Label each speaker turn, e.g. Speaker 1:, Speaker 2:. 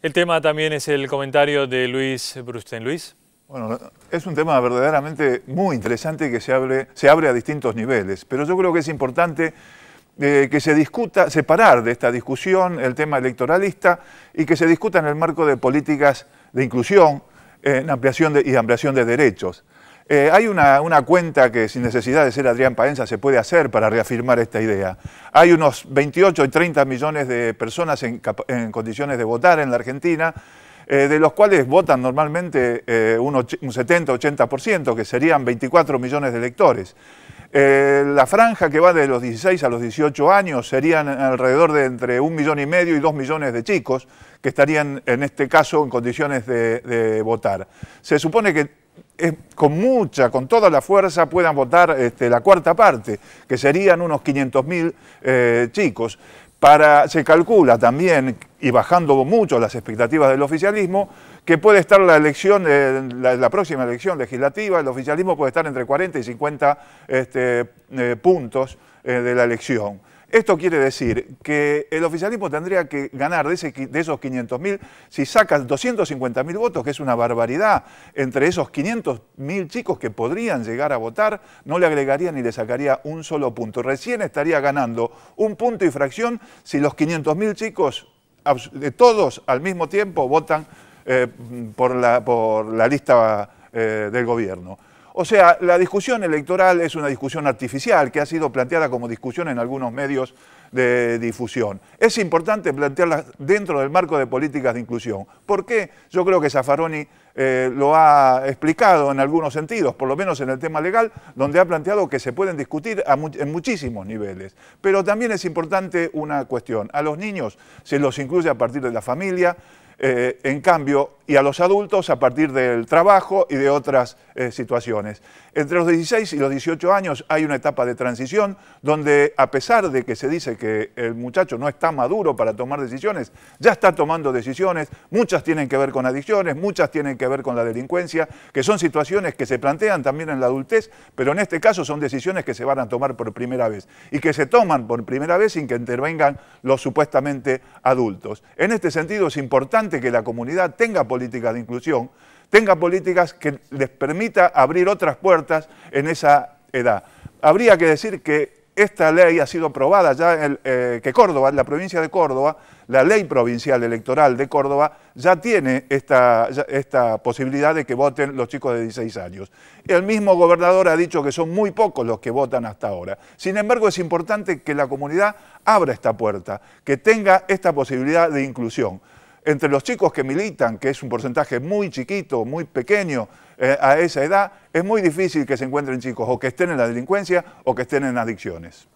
Speaker 1: El tema también es el comentario de Luis Brusten. Luis.
Speaker 2: Bueno, es un tema verdaderamente muy interesante que se abre, a distintos niveles, pero yo creo que es importante eh, que se discuta, separar de esta discusión el tema electoralista y que se discuta en el marco de políticas de inclusión en ampliación y ampliación de derechos. Eh, hay una, cuenta que sin necesidad de ser Adrián Paenza se puede hacer para reafirmar esta idea. Hay unos 28 y 30 millones de personas en, condiciones de votar en la Argentina, eh, de los cuales votan normalmente eh, un, un 70-80%, que serían 24 millones de electores. la franja que va de los 16 a los 18 años serían alrededor de entre un millón y medio y dos millones de chicos que estarían en este caso en condiciones de votar. Se supone que con mucha, con toda la fuerza puedan votar este, la cuarta parte, que serían unos 500.000 eh, chicos. Para, se calcula también, y bajando mucho las expectativas del oficialismo, que puede estar la elección, eh, la, próxima elección legislativa, el oficialismo puede estar entre 40 y 50 este, eh, puntos de la elección. Esto quiere decir que el oficialismo tendría que ganar de, esos 500.000, si sacas 250.000 votos, que es una barbaridad, entre esos 500.000 chicos que podrían llegar a votar, no le agregaría ni le sacaría un solo punto. Recién estaría ganando un punto y fracción si los 500.000 chicos, de todos al mismo tiempo, votan eh, por, la, por, la, lista eh, del gobierno. O sea, la discusión electoral es una discusión artificial que ha sido planteada como discusión en algunos medios de difusión. Es importante plantearla dentro del marco de políticas de inclusión. ¿Por qué? Yo creo que Zaffaroni eh, lo ha explicado en algunos sentidos, por lo menos en el tema legal, donde ha planteado que se pueden discutir en muchísimos niveles. Pero también es importante una cuestión. A los niños se los incluye a partir de la familia, eh, en cambio, y a los adultos a partir del trabajo y de otras eh, situaciones. Entre los 16 y los 18 años hay una etapa de transición donde, a pesar de que se dice que el muchacho no está maduro para tomar decisiones, ya está tomando decisiones, muchas tienen que ver con adicciones, muchas tienen que ver con la delincuencia, que son situaciones que se plantean también en la adultez, pero en este caso son decisiones que se van a tomar por primera vez y que se toman por primera vez sin que intervengan los supuestamente adultos. En este sentido es importante que la comunidad tenga de inclusión, tenga políticas que les permita abrir otras puertas en esa edad. Habría que decir que esta ley ha sido aprobada ya, en, eh, que Córdoba, la provincia de Córdoba, la ley provincial electoral de Córdoba, ya tiene esta, esta, posibilidad de que voten los chicos de 16 años. El mismo gobernador ha dicho que son muy pocos los que votan hasta ahora. Sin embargo, es importante que la comunidad abra esta puerta, que tenga esta posibilidad de inclusión entre los chicos que militan, que es un porcentaje muy chiquito, muy pequeño eh, a esa edad, es muy difícil que se encuentren chicos o que estén en la delincuencia o que estén en adicciones.